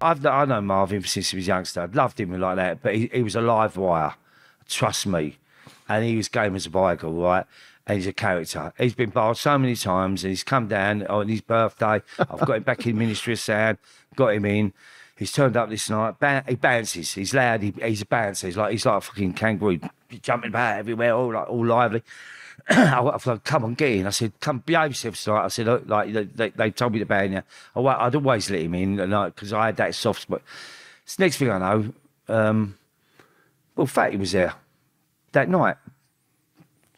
I've I know Marvin since he was youngster. I loved him like that, but he, he was a live wire. Trust me, and he was game as a bicycle, right? And he's a character. He's been barred so many times, and he's come down on his birthday. I've got him back in Ministry of Sound, got him in. He's turned up this night. He bounces. He's loud. He, he's a bouncer. He's like he's like a fucking kangaroo, jumping about everywhere, all like all lively. I thought, come on, get in. I said, come behave yourself tonight. I said, "Look, like they, they, told me to ban you. I, I'd always let him in, because I had that soft spot. So next thing I know, um, well, Fatty was there that night.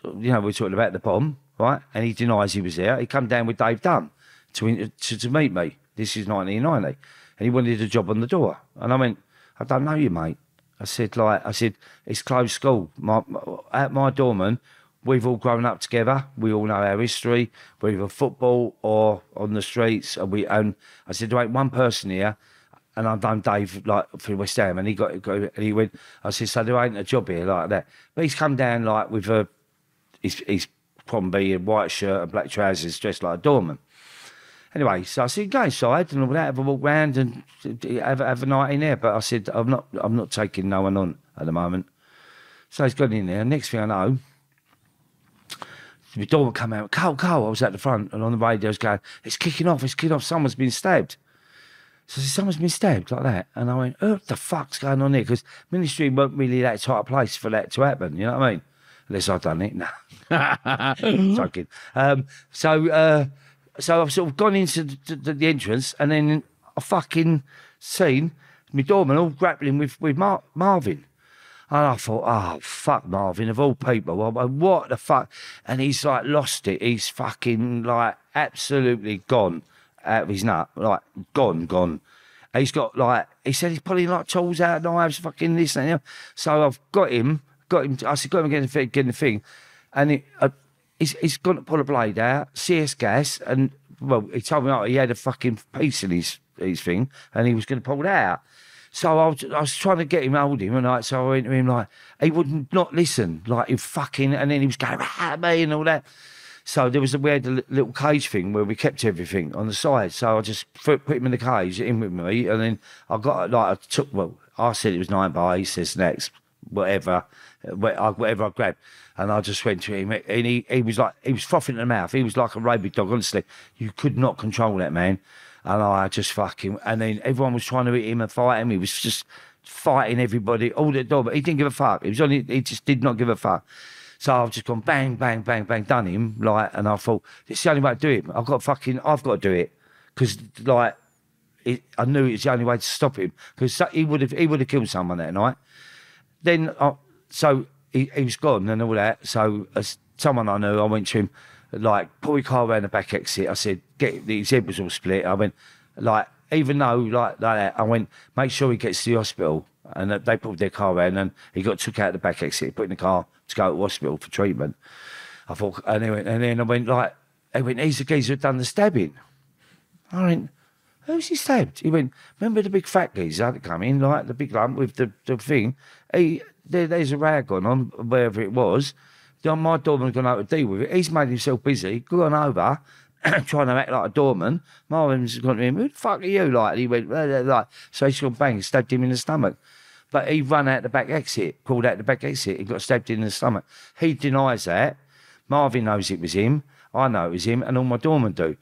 You know, we are talking about the bomb, right? And he denies he was there. He come down with Dave Dunn to, to to meet me. This is 1990, and he wanted a job on the door. And I went, I don't know you, mate. I said, like, I said, it's closed school. My, my, at my doorman, we've all grown up together. We all know our history, whether either football or on the streets. And we and I said, there ain't one person here. And I've known Dave like for West Ham, and he got, got and he went. I said, so there ain't a job here like that. But he's come down like with a, he's he's probably a white shirt and black trousers, dressed like a doorman. Anyway, so I said, go inside and all that, have a walk round and have, a- have a night in there. But I said, I'm not, I'm not taking no one on at the moment. So he's gone in there. Next thing I know, the door would come out. Carl, Carl, I was at the front and on the radio, I was going, it's kicking off, it's kicking off, someone's been stabbed. So I said, someone's been stabbed like that. And I went, oh, what the fuck's going on here? Because ministry weren't really that type of place for that to happen, you know what I mean? Unless I'd done it. No. Joking. Um, so, uh, so I've sort of gone into the, the, the entrance and then I fucking seen my doorman all grappling with, with Mar- Marvin. And I thought, oh, fuck Marvin, of all people. What the fuck? And he's like lost it. He's fucking like absolutely gone out of his nut. Like, gone, gone. And He's got like, he said he's pulling like tools out, knives, fucking this and that. So I've got him, got him, I said, got him getting the thing. And it, uh, he's, gone to pull a blade out, CS gas, and well, he told me oh, he had a fucking piece in his, his thing, and he was going to pull it out. So I was, I was trying to get him, hold him, and like, so I went to him like, he would not listen, like he fucking, and then he was going at me and all that. So there was a, we had a little cage thing where we kept everything on the side. So I just put, put him in the cage, in with me, and then I got like I took well, I said it was nine by, he says next, whatever, whatever I grabbed, and I just went to him, and he he was like he was frothing at the mouth. He was like a rabid dog. Honestly, you could not control that man, and I just fucking and then everyone was trying to hit him and fight him. He was just fighting everybody all the door, but he didn't give a fuck. He was only he just did not give a fuck. So I've just gone bang, bang, bang, bang, done him like, and I thought is the only way to do it. I've got fucking, I've got to do it because like, it, I knew it was the only way to stop him because he would have, he would have killed someone that night. Then, I, so he, he was gone and all that. So as someone I knew, I went to him, like, pull your car around the back exit. I said, get the was all split. I went, like, even though like, like that, I went, make sure he gets to the hospital. And they pulled their car around and he got took out the back exit, put in the car to go to hospital for treatment. I thought, and, he went, and then I went like, they went, he's the geezer who done the stabbing. I went, who's he stabbed? He went, remember the big fat geezer that come in, like the big lump with the, the thing? He, there, there's a rag on him, wherever it was. My doorman's gone over to deal with it. He's made himself busy, gone over, trying to act like a doorman. Marvin's gone to him, who the fuck are you? Like, and he went, "Blah, blah, blah." so he's gone bang, stabbed him in the stomach. But he run out the back exit, pulled out the back exit, he got stabbed in the stomach. He denies that. Marvin knows it was him. I know it was him, and all my doormen do.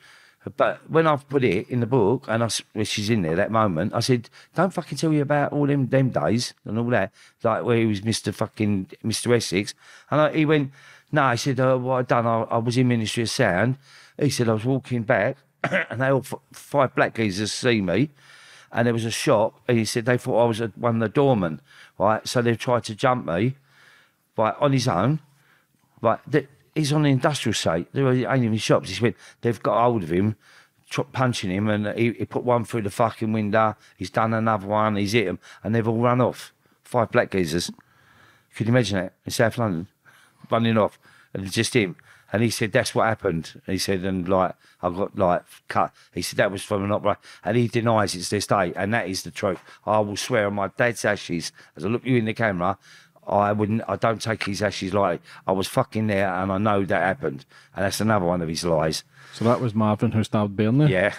But when I've put it in the book, and I, s- which is in there that moment, I said, "Don't fucking tell you about all them them days and all that, like where he was Mister fucking Mister Essex." And I, he went, "No," he said, uh, "What I done? I, I was in Ministry of Sound." He said, "I was walking back, and they all five black geezers see me." and there was a shop, and he said they thought I was a, one of the doormen, right? So they tried to jump me, right, on his own, right? He's on the industrial site. There ain't even shops. He went, they've got hold of him, punching him, and he, he put one through the fucking window. He's done another one. He's hit him, and they've all run off. Five black geezers. Could you imagine that in South London, running off, and it's just him. And he said that's what happened. He said, and like I got like cut. He said that was from an opera, and he denies it to this day, and that is the truth. I will swear on my dad's ashes, as I look you in the camera, I wouldn't. I don't take his ashes lightly. I was fucking there, and I know that happened, and that's another one of his lies. So that was Marvin who stabbed Byrne. Yeah,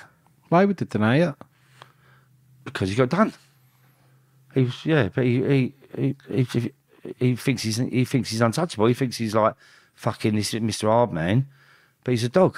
Why would they deny it? because he got done. He was yeah, but he he he, he, he thinks he's he thinks he's untouchable. He thinks he's like fucking this Mr. Hardman, but he's a dog.